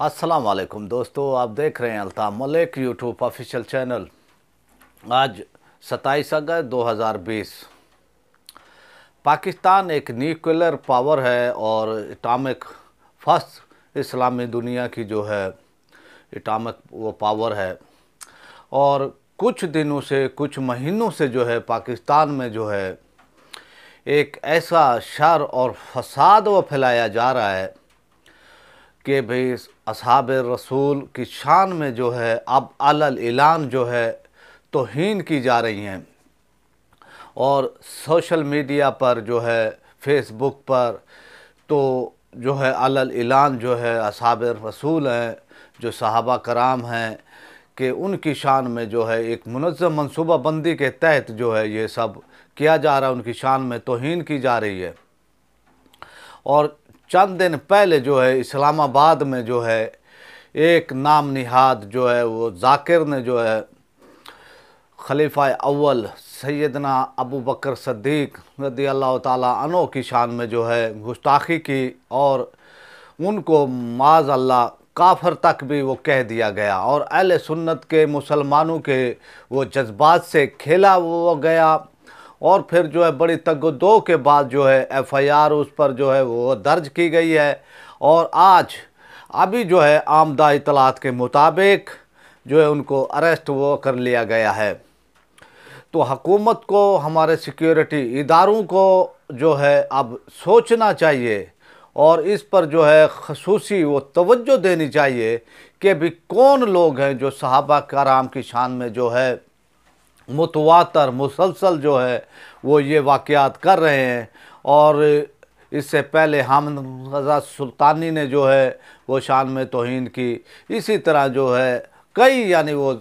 अस्सलाम वालेकुम दोस्तों, आप देख रहे हैं Altaf Malik YouTube official channel आज 27 अगस्त 2020 पाकिस्तान एक न्यूक्लियर पावर है और इटामिक फ़र्स्ट इस्लामी दुनिया की जो है इटामिक वो पावर है। और कुछ दिनों से, कुछ महीनों से जो है, पाकिस्तान में जो है, एक ऐसा शर और फसाद वो फैलाया जा रहा है कि भाई असहाब रसूल की शान में जो है, अब अलल ऐलान जो है, तोहीन की जा रही हैं। और सोशल मीडिया पर जो है, फेसबुक पर तो जो है अलल ऐलान जो है असहाब रसूल हैं, जो सहाबा कराम हैं, कि उनकी शान में जो है, एक मनज़म मनसूबा बंदी के तहत जो है, ये सब किया जा रहा है। उनकी शान में तोहीन की जा रही है। और चंद दिन पहले जो है, इस्लामाबाद में जो है, एक नाम निहाद जो है, वो जाकिर ने जो है, खलीफा अव्वल सैदना अबू बकर सद्दीक रदी अल्लाह तनो की शान में जो है, गुस्ताखी की और उनको माज अल्लाह काफर तक भी वो कह दिया गया और अहल सुन्नत के मुसलमानों के वो जज्बात से खेला वो गया। और फिर जो है बड़ी तगदो के बाद जो है एफआईआर उस पर जो है वो दर्ज की गई है। और आज अभी जो है आमदा इतलात के मुताबिक जो है उनको अरेस्ट वो कर लिया गया है। तो हकूमत को, हमारे सिक्योरिटी इदारों को जो है अब सोचना चाहिए और इस पर जो है खसूसी वो तवज्जो देनी चाहिए कि भी कौन लोग हैं जो सहाबा कराम की शान में जो है मुतवातर, मुसलसल जो है, वो ये वाक़ात कर रहे हैं। और इससे पहले हम रज़ा सुल्तानी ने जो है, वो शान में तोहन की। इसी तरह जो है, कई यानी वो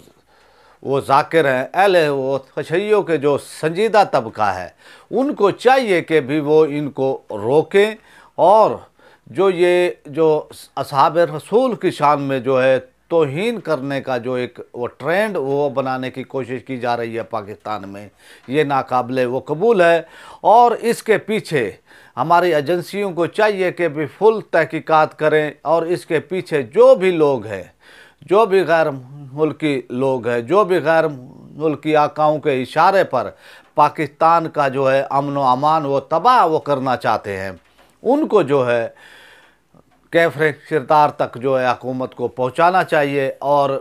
वो जाकिर हैं, अहले वो खशैयों के जो संजीदा तबका है, उनको चाहिए कि भी वो इनको रोकें। और जो ये, जो असहाब रसूल की शान में जो है तोहीन करने का जो एक वो ट्रेंड वो बनाने की कोशिश की जा रही है पाकिस्तान में, ये नाकबिल वो कबूल है। और इसके पीछे हमारी एजेंसियों को चाहिए कि भी फुल तहकीकात करें और इसके पीछे जो भी लोग हैं, जो भी गैर मुल्की लोग हैं, जो भी गैर मुल्की आकाओं के इशारे पर पाकिस्तान का जो है अमन व अमान वो तबाह वो करना चाहते हैं, उनको जो है कैफरे किरदार तक जो है हकूमत को पहुँचाना चाहिए और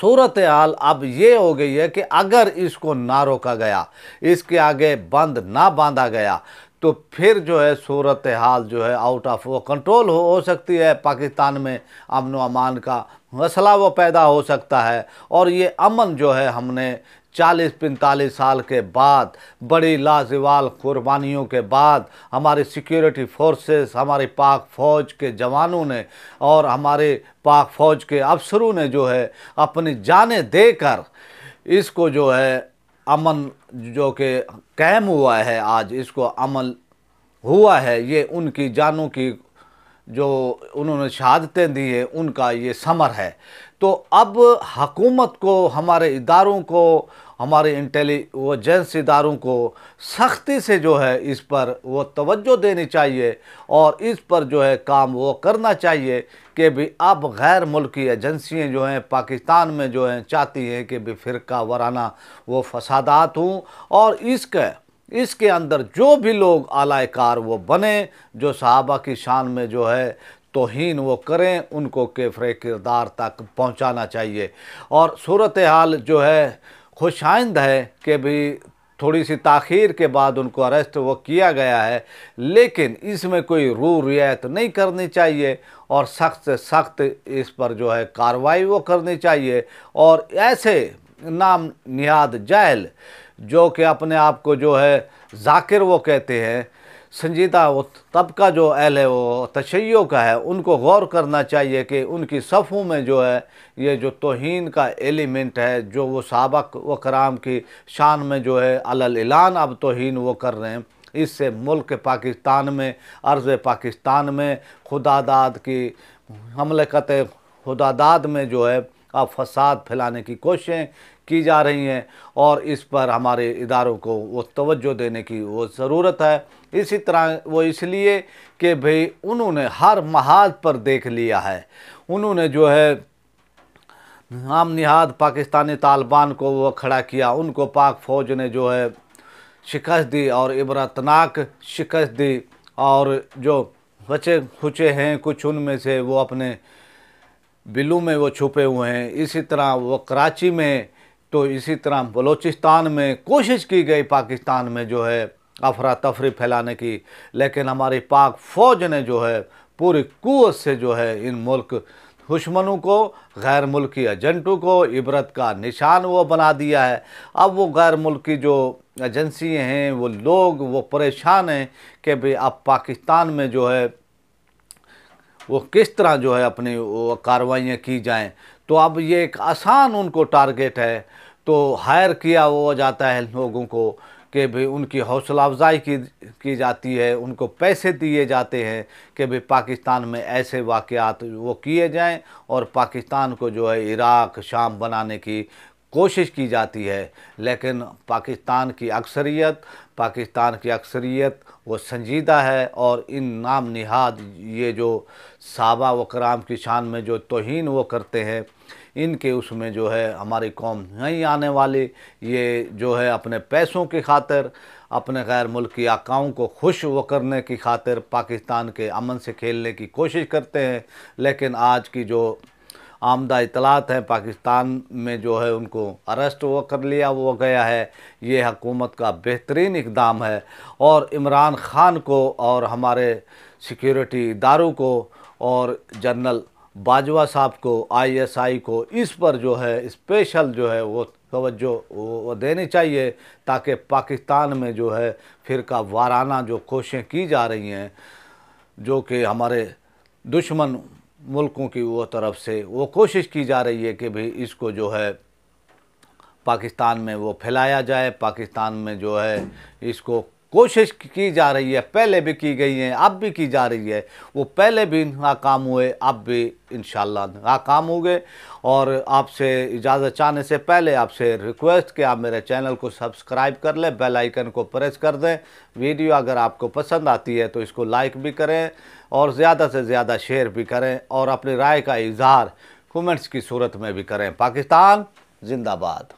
सूरत हाल अब ये हो गई है कि अगर इसको ना रोका गया इसके आगे बंद ना बांधा गया तो फिर जो है सूरत हाल जो है आउट ऑफ़ कंट्रोल हो, हो सकती है। पाकिस्तान में अमन अमान का मसला वो पैदा हो सकता है। और ये अमन जो है हमने चालीस पैंतालीस साल के बाद, बड़ी लाजवाल कुर्बानियों के बाद हमारे सिक्योरिटी फोर्सेस, हमारी पाक फ़ौज के जवानों ने और हमारे पाक फ़ौज के अफसरों ने जो है अपनी जानें देकर इसको जो है अमन जो कि कैम हुआ है आज, इसको अमल हुआ है, ये उनकी जानों की जो उन्होंने शहादतें दी हैं, उनका ये समर है। तो अब हकूमत को, हमारे इदारों को, हमारे इंटेलिजेंस इदारों को सख्ती से जो है इस पर वो तवज्जो देनी चाहिए और इस पर जो है काम वो करना चाहिए कि भी अब गैर मुल्की एजेंसियाँ जो हैं, पाकिस्तान में जो हैं, चाहती हैं कि भी फ़िरका वराना वो फसादात हों और इसके इसके अंदर जो भी लोग आलाकार वो बने, जो सहाबा की शान में जो है तोहन वो करें, उनको केफरे किरदार तक पहुंचाना चाहिए। और सूरत हाल जो है खुश आइंद है कि भी थोड़ी सी ताख़ीर के बाद उनको अरेस्ट वो किया गया है, लेकिन इसमें कोई रू रियायत नहीं करनी चाहिए और सख्त से सख्त इस पर जो है कार्रवाई वो करनी चाहिए। और ऐसे नाम निहाद जाहल जो कि अपने आप को जो है जाकिर वो कहते हैं, संजीदा वो तबका जो अहल है वो तशैयों का है, उनको गौर करना चाहिए कि उनकी सफ़ों में जो है, ये जो तोहन का एलिमेंट है, जो वो सबक व कराम की शान में जो है अललान अब तोहन वो कर रहे हैं। इससे मुल्क पाकिस्तान में, अर्ज़ पाकिस्तान में, खुदादाद की हमलकत खुदादाद में जो है अब फसाद फैलाने की कोशिशें की जा रही हैं और इस पर हमारे इदारों को वो तवज्जो देने की वो ज़रूरत है। इसी तरह वो इसलिए कि भाई उन्होंने हर महाज पर देख लिया है। उन्होंने जो है आम निहाद पाकिस्तानी तालिबान को वो खड़ा किया। उनको पाक फ़ौज ने जो है शिकस्त दी और इबरतनाक शिकस्त दी और जो बचे खुचे हैं कुछ उनमें से वो अपने बिलू में वो छुपे हुए हैं। इसी तरह वो कराची में तो इसी तरह बलूचिस्तान में कोशिश की गई पाकिस्तान में जो है अफरा तफरी फैलाने की, लेकिन हमारी पाक फ़ौज ने जो है पूरी कुत से जो है इन मुल्क दुश्मनों को गैर मुल्की एजेंटों को इबरत का निशान वो बना दिया है। अब वो गैर मुल्की जो एजेंसी हैं, वो लोग, वो परेशान हैं कि भाई अब पाकिस्तान में जो है वो किस तरह जो है अपनी कार्रवाइयाँ की जाएँ। तो अब ये एक आसान उनको टारगेट है। तो हायर किया हुआ जाता है लोगों को कि भाई उनकी हौसला अफजाई की की जाती है, उनको पैसे दिए जाते हैं कि भाई पाकिस्तान में ऐसे वाक़ात वो किए जाएँ और पाकिस्तान को जो है इराक़, शाम बनाने की कोशिश की जाती है। लेकिन पाकिस्तान की अक्सरियत, पाकिस्तान की अक्सरियत वो संजीदा है और इन नाम निहाद ये जो साबा व कराम की शान में जो तोहन वो करते हैं इनके उसमें जो है हमारी कौम नहीं आने वाली। ये जो है अपने पैसों की खातिर, अपने गैर मुल्की आकाओं को खुश वो करने की खातिर पाकिस्तान के अमन से खेलने की कोशिश करते हैं। लेकिन आज की जो आमदा इतलात हैं, पाकिस्तान में जो है उनको अरेस्ट वो कर लिया वो गया है। ये हकूमत का बेहतरीन इकदाम है। और इमरान ख़ान को और हमारे सिक्योरिटी इदारों को और जनरल बाजवा साहब को आईएसआई को, इस पर जो है स्पेशल जो है, वो तवज्जो, वो देनी चाहिए ताकि पाकिस्तान में जो है, फिर का वाराना जो कोशिशें की जा रही हैं, जो कि हमारे दुश्मन मुल्कों की वो तरफ़ से वो कोशिश की जा रही है कि भाई इसको जो है, पाकिस्तान में वो फैलाया जाए, पाकिस्तान में जो है, इसको कोशिश की जा रही है, पहले भी की गई है, अब भी की जा रही है। वो पहले भी नाकाम हुए, अब भी इन नाकाम हो गए। और आपसे इजाज़त चाहने से पहले आपसे रिक्वेस्ट कि आप मेरे चैनल को सब्सक्राइब कर लें, बेल आइकन को प्रेस कर दें। वीडियो अगर आपको पसंद आती है तो इसको लाइक भी करें और ज़्यादा से ज़्यादा शेयर भी करें और अपनी राय का इजहार कमेंट्स की सूरत में भी करें। पाकिस्तान, जिंदाबाद।